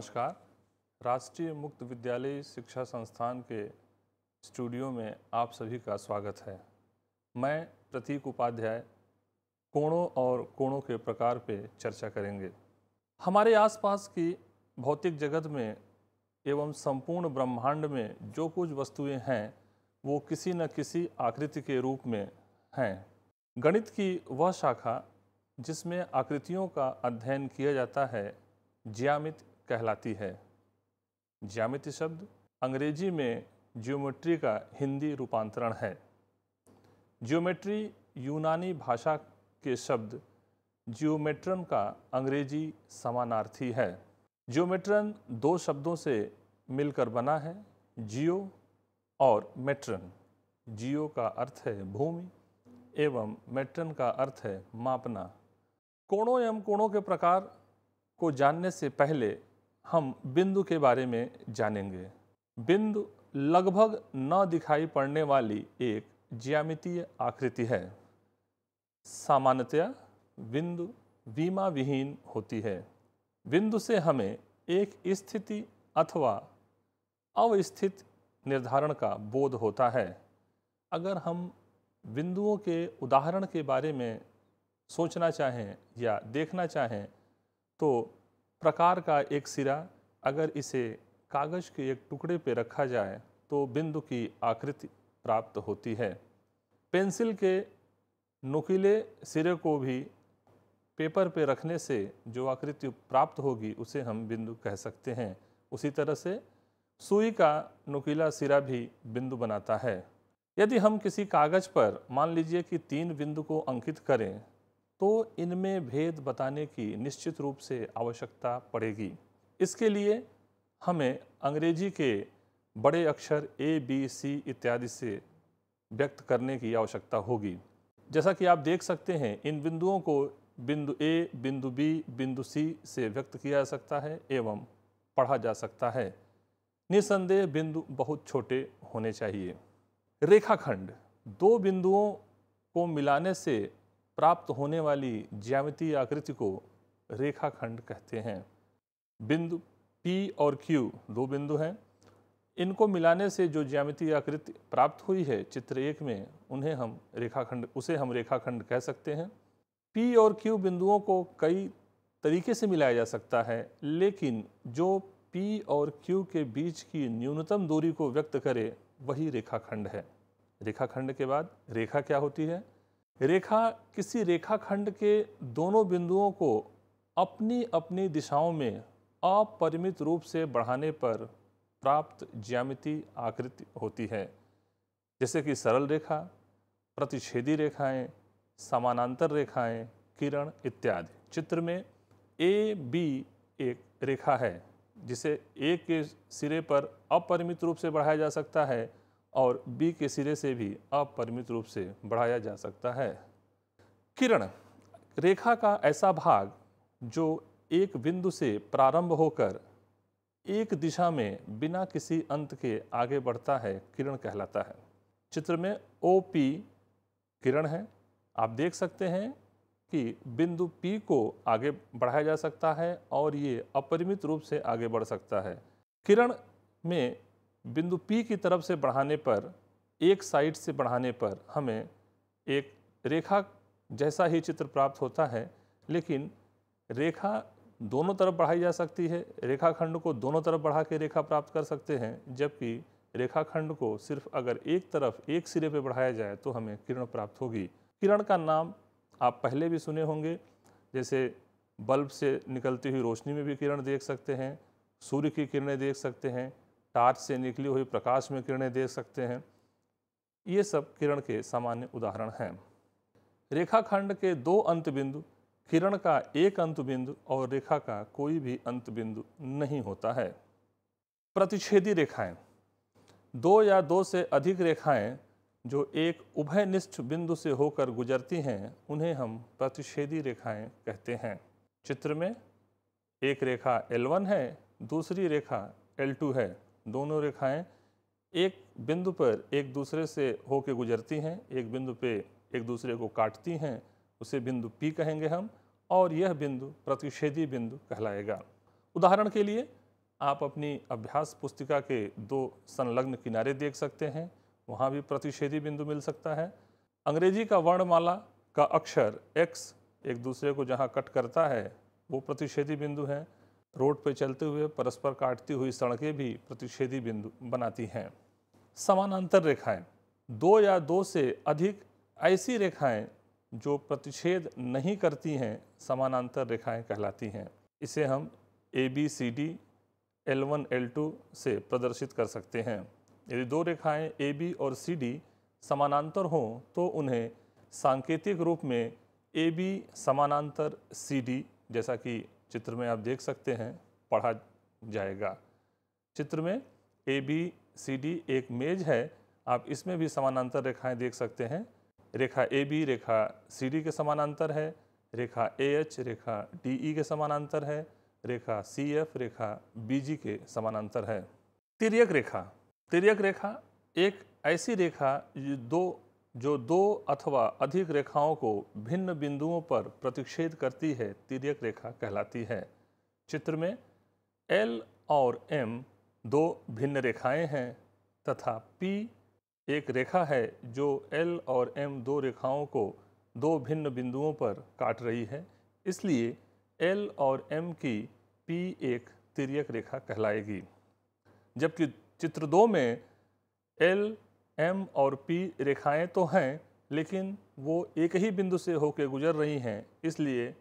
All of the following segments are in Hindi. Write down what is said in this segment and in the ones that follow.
नमस्कार। राष्ट्रीय मुक्त विद्यालय शिक्षा संस्थान के स्टूडियो में आप सभी का स्वागत है। मैं प्रतीक उपाध्याय कोणों और कोणों के प्रकार पे चर्चा करेंगे। हमारे आसपास की भौतिक जगत में एवं संपूर्ण ब्रह्मांड में जो कुछ वस्तुएँ हैं, वो किसी न किसी आकृति के रूप में हैं। गणित की वह शाखा जिसमें आकृतियों का अध्ययन किया जाता है, ज्यामिति कहलाती है। ज्यामिति शब्द अंग्रेज़ी में जियोमेट्री का हिंदी रूपांतरण है। जियोमेट्री यूनानी भाषा के शब्द जियोमेट्रन का अंग्रेज़ी समानार्थी है। जियोमेट्रन दो शब्दों से मिलकर बना है, जियो और मेट्रन। जियो का अर्थ है भूमि एवं मेट्रन का अर्थ है मापना। कोणों एवं कोणों के प्रकार को जानने से पहले हम बिंदु के बारे में जानेंगे। बिंदु लगभग न दिखाई पड़ने वाली एक ज्यामितीय आकृति है। सामान्यतया बिंदु विमा विहीन होती है। बिंदु से हमें एक स्थिति अथवा अवस्थित निर्धारण का बोध होता है। अगर हम बिंदुओं के उदाहरण के बारे में सोचना चाहें या देखना चाहें तो प्रकार का एक सिरा अगर इसे कागज़ के एक टुकड़े पर रखा जाए तो बिंदु की आकृति प्राप्त होती है। पेंसिल के नुकीले सिरे को भी पेपर पे रखने से जो आकृति प्राप्त होगी, उसे हम बिंदु कह सकते हैं। उसी तरह से सुई का नुकीला सिरा भी बिंदु बनाता है। यदि हम किसी कागज़ पर, मान लीजिए कि तीन बिंदु को अंकित करें तो इनमें भेद बताने की निश्चित रूप से आवश्यकता पड़ेगी। इसके लिए हमें अंग्रेज़ी के बड़े अक्षर ए बी सी इत्यादि से व्यक्त करने की आवश्यकता होगी। जैसा कि आप देख सकते हैं, इन बिंदुओं को बिंदु ए बिंदु बी बिंदु सी से व्यक्त किया जा सकता है एवं पढ़ा जा सकता है। निसंदेह बिंदु बहुत छोटे होने चाहिए। रेखाखंड, दो बिंदुओं को मिलाने से प्राप्त होने वाली ज्यामितीय आकृति को रेखाखंड कहते हैं। बिंदु P और Q दो बिंदु हैं। इनको मिलाने से जो ज्यामितीय आकृति प्राप्त हुई है, चित्र एक में, उन्हें हम रेखाखंड, उसे हम रेखाखंड कह सकते हैं। P और Q बिंदुओं को कई तरीके से मिलाया जा सकता है, लेकिन जो P और Q के बीच की न्यूनतम दूरी को व्यक्त करे, वही रेखाखंड है। रेखाखंड के बाद रेखा क्या होती है? रेखा, किसी रेखाखंड के दोनों बिंदुओं को अपनी अपनी दिशाओं में अपरिमित रूप से बढ़ाने पर प्राप्त ज्यामिति आकृति होती है। जैसे कि सरल रेखा, प्रतिच्छेदी रेखाएँ, समानांतर रेखाएँ, किरण इत्यादि। चित्र में ए बी एक रेखा है, जिसे ए के सिरे पर अपरिमित रूप से बढ़ाया जा सकता है। और बी के सिरे से भी अपरिमित रूप से बढ़ाया जा सकता है। किरण, रेखा का ऐसा भाग जो एक बिंदु से प्रारंभ होकर एक दिशा में बिना किसी अंत के आगे बढ़ता है, किरण कहलाता है। चित्र में ओ पी किरण है। आप देख सकते हैं कि बिंदु P को आगे बढ़ाया जा सकता है और ये अपरिमित रूप से आगे बढ़ सकता है। किरण में बिंदु P की तरफ़ से बढ़ाने पर, एक साइड से बढ़ाने पर हमें एक रेखा जैसा ही चित्र प्राप्त होता है, लेकिन रेखा दोनों तरफ़ बढ़ाई जा सकती है। रेखाखंड को दोनों तरफ़ बढ़ा के रेखा प्राप्त कर सकते हैं, जबकि रेखाखंड को सिर्फ़ अगर एक तरफ़ एक सिरे पर बढ़ाया जाए तो हमें किरण प्राप्त होगी। किरण का नाम आप पहले भी सुने होंगे, जैसे बल्ब से निकलती हुई रोशनी में भी किरण देख सकते हैं, सूर्य की किरणें देख सकते हैं टार्च से निकली हुई प्रकाश में किरणें देख सकते हैं। ये सब किरण के सामान्य उदाहरण हैं। रेखाखंड के दो अंत बिंदु किरण का एक अंत बिंदु और रेखा का कोई भी अंत बिंदु नहीं होता है। प्रतिच्छेदी रेखाएँ। दो या दो से अधिक रेखाएँ जो एक उभयनिष्ठ बिंदु से होकर गुजरती हैं, उन्हें हम प्रतिच्छेदी रेखाएँ कहते हैं। चित्र में एक रेखा L1 है, दूसरी रेखा L2 है। दोनों रेखाएँ एक बिंदु पर एक दूसरे से होके गुजरती हैं, एक बिंदु पे एक दूसरे को काटती हैं, उसे बिंदु P कहेंगे हम, और यह बिंदु प्रतिषेधी बिंदु कहलाएगा। उदाहरण के लिए, आप अपनी अभ्यास पुस्तिका के दो संलग्न किनारे देख सकते हैं, वहाँ भी प्रतिषेधी बिंदु मिल सकता है। अंग्रेज़ी का वर्णमाला का अक्षर एक्स एक दूसरे को जहाँ कट करता है, वो प्रतिषेधी बिंदु है। रोड पर चलते हुए परस्पर काटती हुई सड़कें भी प्रतिषेधी बिंदु बनाती हैं। समानांतर रेखाएँ, दो या दो से अधिक ऐसी रेखाएँ जो प्रतिषेध नहीं करती हैं, समानांतर रेखाएँ कहलाती हैं। इसे हम A B C D L one L two से प्रदर्शित कर सकते हैं। यदि दो रेखाएँ ए बी और सी डी समानांतर हों तो उन्हें सांकेतिक रूप में ए बी समानांतर सी डी जैसा कि चित्र में आप देख सकते हैं, पढ़ा जाएगा। चित्र में ए बी सी डी एक मेज है। आप इसमें भी समानांतर रेखाएँ देख सकते हैं। रेखा A B Rekha C D के समानांतर है। रेखा ए एच रेखा डी ई के समानांतर है। रेखा सी एफ़ रेखा बी जी के समानांतर है। तिरक रेखा। तिरक रेखा एक ऐसी रेखा जो दो जो दो अथवा अधिक रेखाओं को भिन्न बिंदुओं पर प्रतिच्छेद करती है, तिरक रेखा कहलाती है। चित्र में एल और एम दो भिन्न रेखाएँ हैं तथा पी एक रेखा है जो एल और एम दो रेखाओं को दो भिन्न बिंदुओं पर काट रही है, इसलिए एल और एम की पी एक तिरक रेखा कहलाएगी। जबकि चित्र दो में एल एम और पी रेखाएँ तो हैं, लेकिन वो एक ही बिंदु से होकर गुजर रही हैं, इसलिए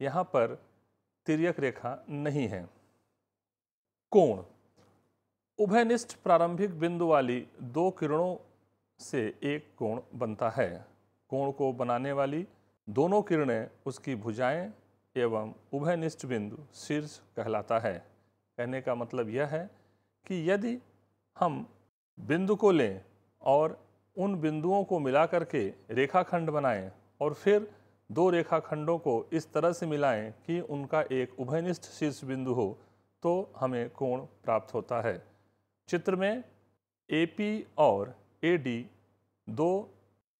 यहाँ पर तिरक रेखा नहीं है। कोण। उभयनिष्ठ प्रारंभिक बिंदु वाली दो किरणों से एक कोण बनता है। कोण को बनाने वाली दोनों किरणें उसकी भुजाएँ एवं उभयनिष्ठ बिंदु शीर्ष कहलाता है। कहने का मतलब यह है कि यदि हम बिंदु को लें और उन बिंदुओं को मिला करके रेखाखंड बनाएँ और फिर दो रेखाखंडों को इस तरह से मिलाएँ कि उनका एक उभयनिष्ठ शीर्ष बिंदु हो तो हमें कोण प्राप्त होता है। चित्र में AP और AD दो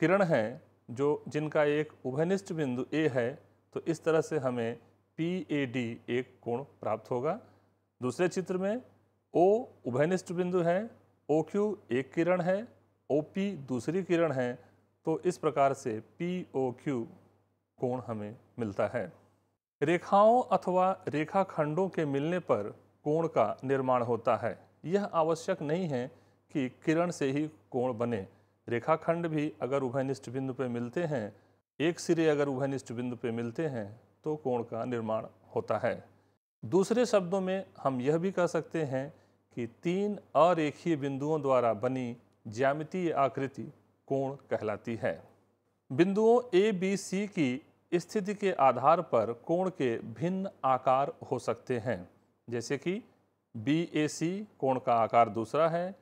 किरण हैं जो जिनका एक उभयनिष्ठ बिंदु ए है तो इस तरह से हमें पी ए डी एक कोण प्राप्त होगा। दूसरे चित्र में ओ उभयनिष्ठ बिंदु है ओ क्यू एक किरण है OP दूसरी किरण है तो इस प्रकार से POQ कोण हमें मिलता है। रेखाओं अथवा रेखाखंडों के मिलने पर कोण का निर्माण होता है। यह आवश्यक नहीं है कि किरण से ही कोण बने। रेखाखंड भी अगर उभयनिष्ठ बिंदु पर मिलते हैं, एक सिरे अगर उभयनिष्ठ बिंदु पर मिलते हैं तो कोण का निर्माण होता है। दूसरे शब्दों में हम यह भी कह सकते हैं कि तीन अरेखीय बिंदुओं द्वारा बनी ज्यामितीय आकृति कोण कहलाती है। बिंदुओं ए बी सी की स्थिति के आधार पर कोण के भिन्न आकार हो सकते हैं। जैसे कि बी ए सी कोण का आकार दूसरा है,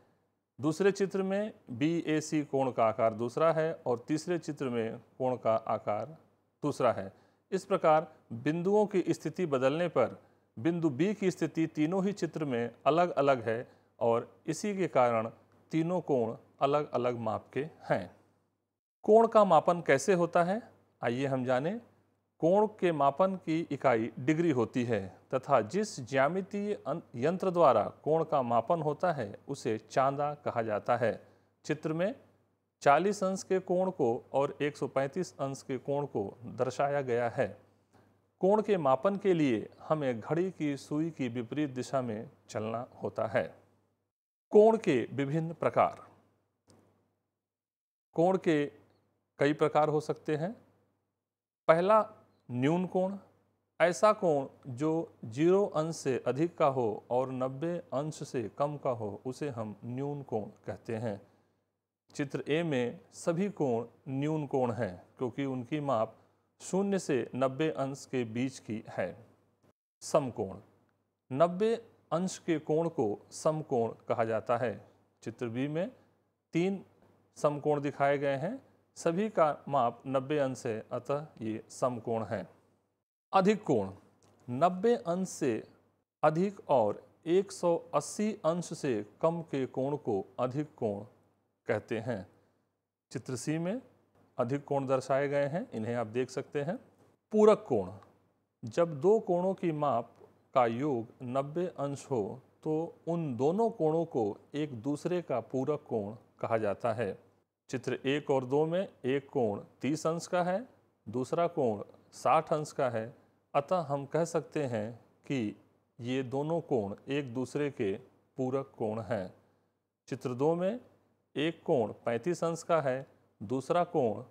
दूसरे चित्र में बी ए सी कोण का आकार दूसरा है और तीसरे चित्र में कोण का आकार दूसरा है। इस प्रकार बिंदुओं की स्थिति बदलने पर बिंदु बी की स्थिति तीनों ही चित्र में अलग अलग है और इसी के कारण तीनों कोण अलग अलग माप के हैं। कोण का मापन कैसे होता है? आइए हम जानें। कोण के मापन की इकाई डिग्री होती है तथा जिस ज्यामितीय यंत्र द्वारा कोण का मापन होता है, उसे चांदा कहा जाता है। चित्र में 40 अंश के कोण को और 135 अंश के कोण को दर्शाया गया है। कोण के मापन के लिए हमें घड़ी की सुई की विपरीत दिशा में चलना होता है। कोण के विभिन्न प्रकार? कोण के कई प्रकार हो सकते हैं। पहला, न्यून कोण। ऐसा कोण जो ज़ीरो अंश से अधिक का हो और 90 अंश से कम का हो, उसे हम न्यून कोण कहते हैं। चित्र ए में सभी कोण न्यून कोण हैं, क्योंकि उनकी माप शून्य से 90 अंश के बीच की है। समकोण। 90 अंश के कोण को समकोण कहा जाता है। चित्र बी में तीन समकोण दिखाए गए हैं। सभी का माप 90 अंश है, अतः ये समकोण है। अधिक कोण। 90 अंश से अधिक और 180 अंश से कम के कोण को अधिक कोण कहते हैं। चित्र सी में अधिक कोण दर्शाए गए हैं, इन्हें आप देख सकते हैं। पूरक कोण। जब दो कोणों की माप का योग 90 अंश हो तो उन दोनों कोणों को एक दूसरे का पूरक कोण कहा जाता है। चित्र एक और दो में एक कोण तीस अंश का है, दूसरा कोण साठ अंश का है। अतः हम कह सकते हैं कि ये दोनों कोण एक दूसरे के पूरक कोण हैं। चित्र दो में एक कोण पैंतीस अंश का है, दूसरा कोण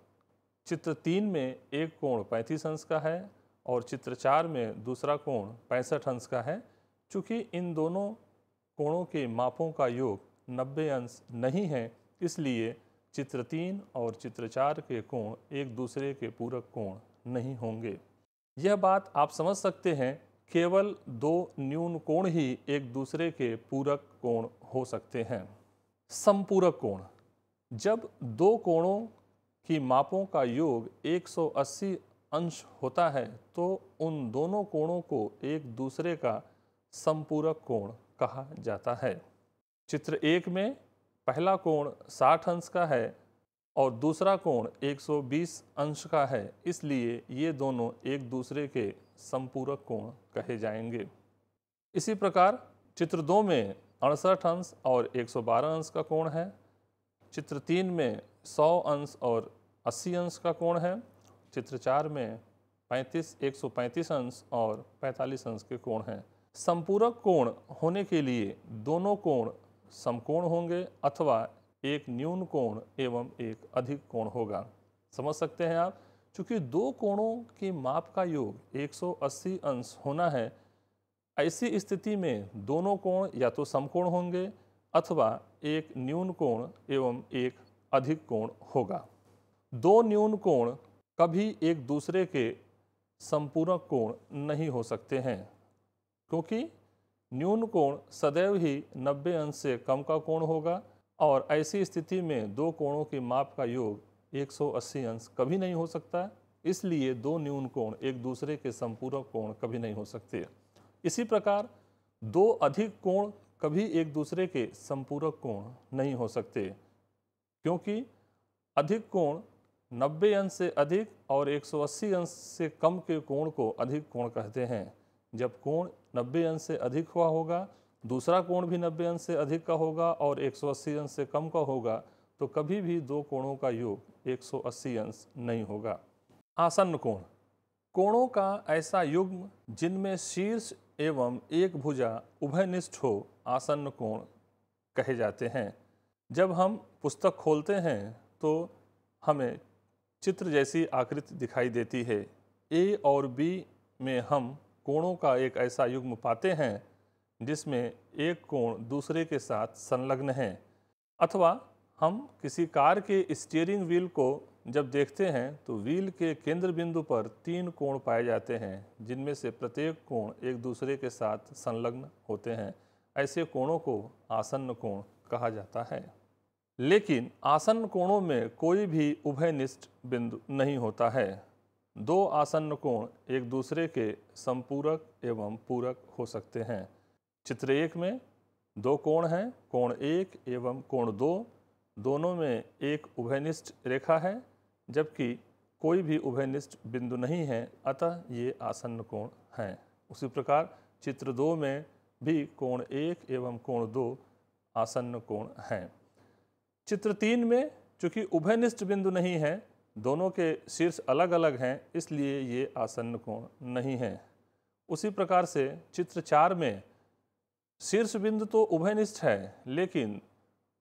चित्र तीन में एक कोण पैंतीस अंश का है और चित्र चार में दूसरा कोण पैंसठ अंश का है, चूँकि इन दोनों कोणों के मापों का योग नब्बे अंश नहीं है, इसलिए चित्र तीन और चित्र चार के कोण एक दूसरे के पूरक कोण नहीं होंगे। यह बात आप समझ सकते हैं, केवल दो न्यून कोण ही एक दूसरे के पूरक कोण हो सकते हैं। संपूरक कोण, जब दो कोणों की मापों का योग 180 अंश होता है तो उन दोनों कोणों को एक दूसरे का संपूरक कोण कहा जाता है। चित्र एक में पहला कोण 60 अंश का है और दूसरा कोण 120 अंश का है, इसलिए ये दोनों एक दूसरे के संपूरक कोण कहे जाएँगे। इसी प्रकार चित्र दो में अड़सठ अंश और 112 अंश का कोण है, चित्र तीन में 100 अंश और 80 अंश का कोण है चित्र चार में 35 135 अंश और 45 अंश के कोण हैं। संपूरक कोण होने के लिए दोनों कोण समकोण होंगे अथवा एक न्यून कोण एवं एक अधिक कोण होगा। समझ सकते हैं आप? चूँकि दो कोणों के माप का योग 180 अंश होना है, ऐसी स्थिति में दोनों कोण या तो समकोण होंगे अथवा एक न्यून कोण एवं एक अधिक कोण होगा। दो न्यून कोण कभी एक दूसरे के संपूरक कोण नहीं हो सकते हैं, क्योंकि न्यून कोण सदैव ही 90 अंश से कम का कोण होगा और ऐसी स्थिति में दो कोणों की माप का योग 180 अंश कभी नहीं हो सकता। इसलिए दो न्यून कोण एक दूसरे के संपूरक कोण कभी नहीं हो सकते। इसी प्रकार दो अधिक कोण कभी एक दूसरे के संपूरक कोण नहीं हो सकते, क्योंकि अधिक कोण 90 अंश से अधिक और 180 अंश से कम के कोण को अधिक कोण कहते हैं। जब कोण 90 अंश से अधिक हुआ होगा, दूसरा कोण भी 90 अंश से अधिक का होगा और 180 अंश से कम का होगा तो कभी भी दो कोणों का योग 180 अंश नहीं होगा। आसन्न कोण। कोणों का ऐसा युग्म जिनमें शीर्ष एवं एक भुजा उभयनिष्ठ हो, आसन्न कोण कहे जाते हैं। जब हम पुस्तक खोलते हैं तो हमें चित्र जैसी आकृति दिखाई देती है। ए और बी में हम कोणों का एक ऐसा युग्म पाते हैं, जिसमें एक कोण दूसरे के साथ संलग्न है। अथवा हम किसी कार के स्टीयरिंग व्हील को जब देखते हैं तो व्हील के केंद्र बिंदु पर तीन कोण पाए जाते हैं, जिनमें से प्रत्येक कोण एक दूसरे के साथ संलग्न होते हैं। ऐसे कोणों को आसन्न कोण कहा जाता है। लेकिन आसन्न कोणों में कोई भी उभयनिष्ठ बिंदु नहीं होता है। दो आसन्न कोण एक दूसरे के संपूरक एवं पूरक हो सकते हैं। चित्र एक में दो कोण हैं, कोण एक एवं कोण दो। दोनों में एक उभयनिष्ठ रेखा है, जबकि कोई भी उभयनिष्ठ बिंदु नहीं है, अतः ये आसन्न कोण हैं। उसी प्रकार चित्र दो में भी कोण एक एवं कोण दो आसन्न कोण हैं। चित्र तीन में, चूँकि उभयनिष्ठ बिंदु नहीं है, दोनों के शीर्ष अलग अलग हैं, इसलिए ये आसन्न कोण नहीं हैं। उसी प्रकार से चित्र चार में, शीर्ष बिंदु तो उभयनिष्ठ है, लेकिन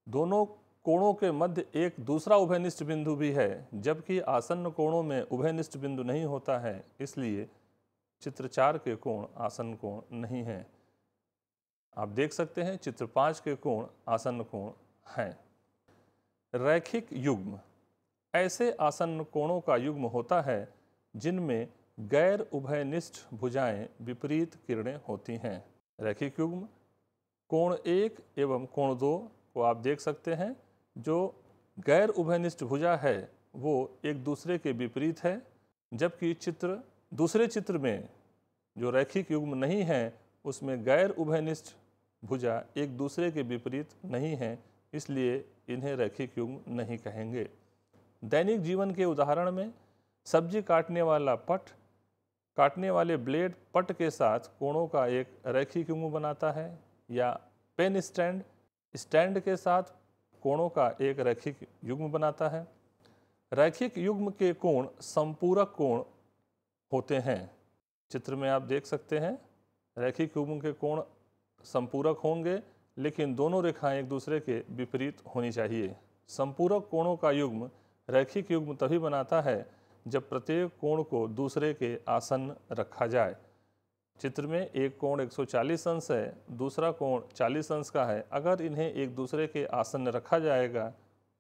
दोनों कोणों के मध्य एक दूसरा उभयनिष्ठ बिंदु भी है, जबकि आसन्न कोणों में उभयनिष्ठ बिंदु नहीं होता है, इसलिए चित्र चार के कोण आसन्न कोण नहीं हैं। आप देख सकते हैं, चित्र पाँच के कोण आसन्न कोण हैं। रैखिक युग्म ऐसे आसन्न कोणों का युग्म होता है, जिनमें गैर उभयनिष्ठ भुजाएँ विपरीत किरणें होती हैं। रैखिक युग्म, कोण एक एवं कोण दो को आप देख सकते हैं, जो गैर उभयनिष्ठ भुजा है, वो एक दूसरे के विपरीत है, जबकि चित्र, दूसरे चित्र में जो रैखिक युग्म नहीं है, उसमें गैर उभयनिष्ठ भुजा एक दूसरे के विपरीत नहीं है इसलिए इन्हें रैखिक युग्म नहीं कहेंगे। दैनिक जीवन के उदाहरण में, सब्ज़ी काटने वाला पट, काटने वाले ब्लेड पट के साथ कोणों का एक रैखिक युग्म बनाता है, या पेन स्टैंड स्टैंड के साथ कोणों का एक रैखिक युग्म बनाता है। रैखिक युग्म के कोण संपूरक कोण होते हैं। चित्र में आप देख सकते हैं रैखिक युग्म के कोण संपूरक होंगे लेकिन दोनों रेखाएँ एक दूसरे के विपरीत होनी चाहिए। संपूरक कोणों का युग्म रैखिक युग्म तभी बनाता है जब प्रत्येक कोण को दूसरे के आसन्न रखा जाए। चित्र में एक कोण 140 अंश है, दूसरा कोण 40 अंश का है। अगर इन्हें एक दूसरे के आसन रखा जाएगा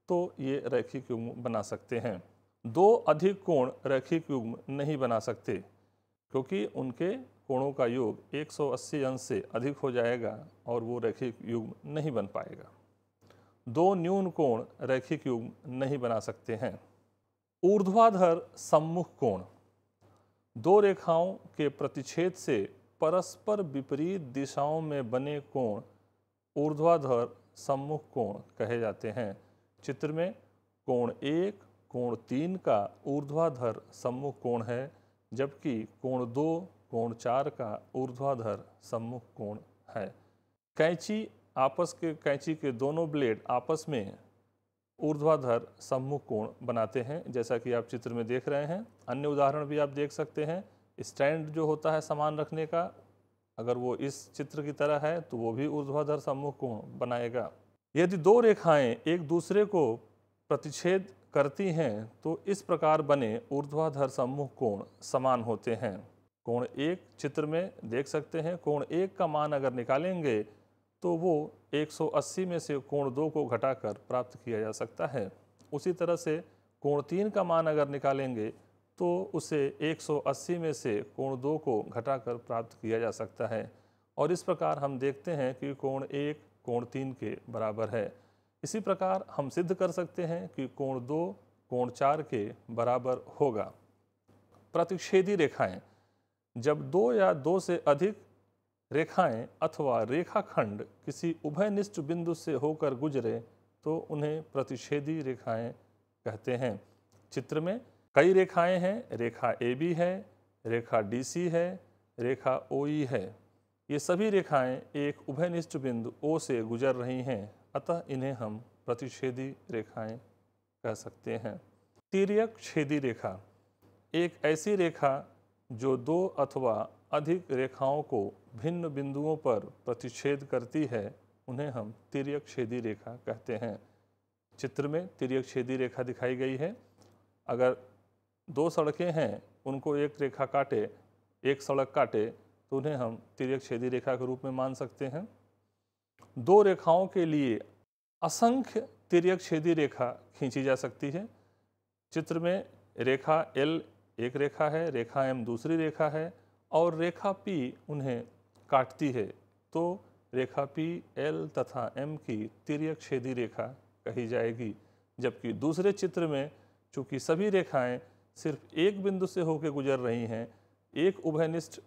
तो ये रैखिक युग्म बना सकते हैं। दो अधिक कोण रैखिक युग्म नहीं बना सकते। क्योंकि उनके कोणों का योग 180 अंश से अधिक हो जाएगा और वो रैखिक युग्म नहीं बन पाएगा। दो न्यून कोण रैखिक युग्म नहीं बना सकते हैं। ऊर्ध्वाधर सम्मुख कोण। दो रेखाओं के प्रतिच्छेद से परस्पर विपरीत दिशाओं में बने कोण ऊर्ध्वाधर सम्मुख कोण कहे जाते हैं। चित्र में कोण एक, कोण तीन का ऊर्ध्वाधर सम्मुख कोण है। जबकि कोण दो, कोण चार का ऊर्ध्वाधर सम्मुख कोण है। कैंची आपस के, कैंची के दोनों ब्लेड आपस में ऊर्ध्वाधर सम्मुख कोण बनाते हैं, जैसा कि आप चित्र में देख रहे हैं। अन्य उदाहरण भी आप देख सकते हैं। स्टैंड जो होता है सामान रखने का, अगर वो इस चित्र की तरह है तो वो भी ऊर्ध्वाधर सम्मुख कोण बनाएगा। यदि दो रेखाएँ एक दूसरे को प्रतिच्छेद करती हैं तो इस प्रकार बने ऊर्ध्वाधर सम्मुख कोण समान होते हैं। कोण एक चित्र में देख सकते हैं, कोण एक का मान अगर निकालेंगे तो वो 180 में से कोण दो को घटाकर प्राप्त किया जा सकता है। उसी तरह से कोण तीन का मान अगर निकालेंगे तो उसे 180 में से कोण दो को घटाकर प्राप्त किया जा सकता है। और इस प्रकार हम देखते हैं कि कोण एक, कोण तीन के बराबर है। इसी प्रकार हम सिद्ध कर सकते हैं कि कोण दो, कोण चार के बराबर होगा। प्रतिच्छेदी रेखाएँ, जब दो या दो से अधिक रेखाएँ अथवा रेखाखंड किसी उभयनिष्ठ बिंदु से होकर गुजरे तो उन्हें प्रतिच्छेदी रेखाएँ कहते हैं। चित्र में कई रेखाएँ हैं, रेखा ए बी है, रेखा डी सी है, रेखा ओ ई है। ये सभी रेखाएँ एक उभयनिष्ठ बिंदु ओ से गुजर रही हैं अतः इन्हें हम प्रतिच्छेदी रेखाएँ कह सकते हैं। तिर्यक छेदी रेखा। एक ऐसी रेखा जो दो अथवा अधिक रेखाओं को भिन्न बिंदुओं पर प्रतिच्छेद करती है, उन्हें हम तिर्यक छेदी रेखा कहते हैं। चित्र में तिर्यक छेदी रेखा दिखाई गई है। अगर दो सड़कें हैं, उनको एक रेखा काटे, एक सड़क काटे तो उन्हें हम तिर्यक छेदी रेखा के रूप में मान सकते हैं। दो रेखाओं के लिए असंख्य तिरक छेदी रेखा खींची जा सकती है। चित्र में रेखा एल एक रेखा है, रेखा एम दूसरी रेखा है और रेखा पी उन्हें काटती है। तो रेखा पी एल तथा एम की तिर्यक छेदी रेखा कही जाएगी, जबकि दूसरे चित्र में चूँकि सभी रेखाएँ सिर्फ़ एक बिंदु से होकर गुजर रही हैं, एक उभयनिष्ठ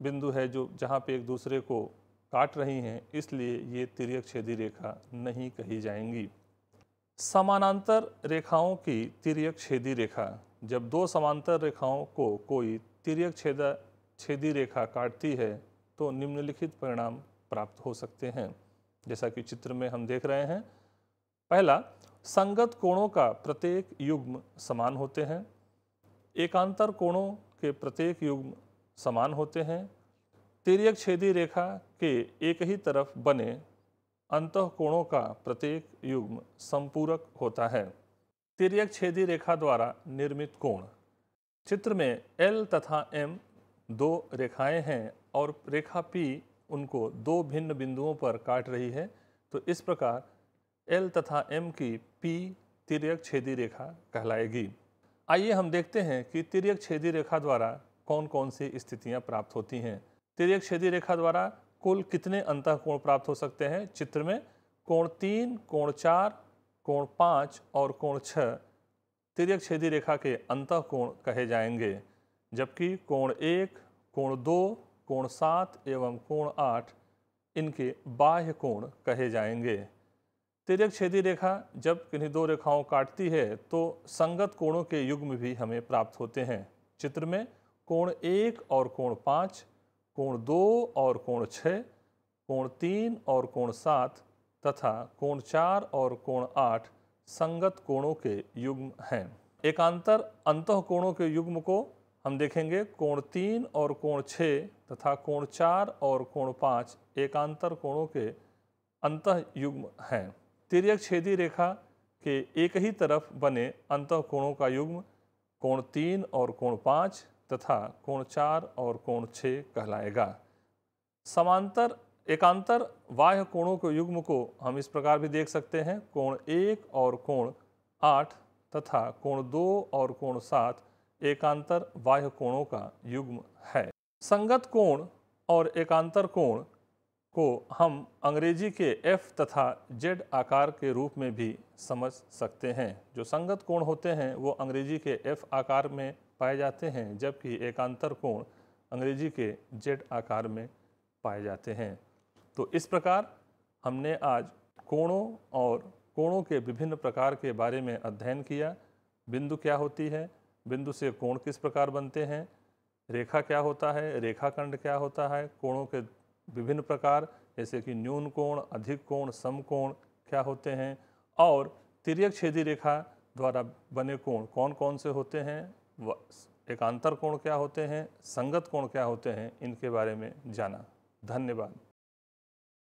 बिंदु है जो जहाँ पे एक दूसरे को काट रही हैं, इसलिए ये तिर्यक छेदी रेखा नहीं कही जाएँगी। समानांतर रेखाओं की तिर्यक छेदी रेखा। जब दो समांतर रेखाओं को कोई तिर्यक छेदा छेदी रेखा काटती है तो निम्नलिखित परिणाम प्राप्त हो सकते हैं। जैसा कि चित्र में हम देख रहे हैं, पहला, संगत कोणों का प्रत्येक युग्म समान होते हैं। एकांतर कोणों के प्रत्येक युग्म समान होते हैं। तिर्यक छेदी रेखा के एक ही तरफ़ बने अंत कोणों का प्रत्येक युग्म संपूरक होता है। तिर्यक छेदी रेखा द्वारा निर्मित कोण। चित्र में एल तथा एम दो रेखाएँ हैं और रेखा पी उनको दो भिन्न बिंदुओं पर काट रही है तो इस प्रकार एल तथा एम की पी तिर्यक छेदी रेखा कहलाएगी। आइए हम देखते हैं कि तिर्यक छेदी रेखा द्वारा कौन कौन सी स्थितियाँ प्राप्त होती हैं। तिर्यक छेदी रेखा द्वारा कुल कितने अंत कोण प्राप्त हो सकते हैं? चित्र में कोण तीन, कोण चार, कोण पाँच और कोण छः तिर्यक छेदी रेखा के अंत कोण कहे जाएँगे, जबकि कोण एक, कोण दो, कोण सात एवं कोण आठ इनके बाह्य कोण कहे जाएँगे। तिरक छेदी रेखा जब किन्हीं दो रेखाओं काटती है तो संगत कोणों के युग्म भी हमें प्राप्त होते हैं। चित्र में कोण एक और कोण पाँच कोण दो और कोण छः, कोण तीन और कोण सात, तथा कोण चार और कोण आठ संगत कोणों के युग्म हैं। एकांतर अंत कोणों के युग्म को हम देखेंगे। कोण तीन और कोण छः तथा कोण चार और कोण पाँच एकांतर कोणों के अंत युग्म हैं। तिरक छेदी रेखा के एक ही तरफ़ बने अंत कोणों का युग्म कोण तीन और कोण पाँच तथा कोण चार और कोण छः कहलाएगा। समांतर, एकांतर बाह्य कोणों के युग्म को हम इस प्रकार भी देख सकते हैं। कोण एक और कोण आठ तथा कोण दो और कोण सात एकांतर बाह्य कोणों का युग्म है। संगत कोण और एकांतर कोण को हम अंग्रेज़ी के एफ़ तथा जेड आकार के रूप में भी समझ सकते हैं। जो संगत कोण होते हैं, वो अंग्रेज़ी के एफ़ आकार में पाए जाते हैं, जबकि एकांतर कोण अंग्रेज़ी के जेड आकार में पाए जाते हैं। तो इस प्रकार हमने आज कोणों और कोणों के विभिन्न प्रकार के बारे में अध्ययन किया। बिंदु क्या होती है? बिंदु से कोण किस प्रकार बनते हैं? रेखा क्या होता है? रेखाखंड क्या होता है? कोणों के विभिन्न प्रकार, जैसे कि न्यून कोण, अधिक कोण, सम कोण, क्या होते हैं? और तिरक छेदी रेखा द्वारा बने कोण कौन कौन से होते हैं? एकांतर कोण क्या होते हैं? संगत कोण क्या होते हैं? इनके बारे में जाना। धन्यवाद।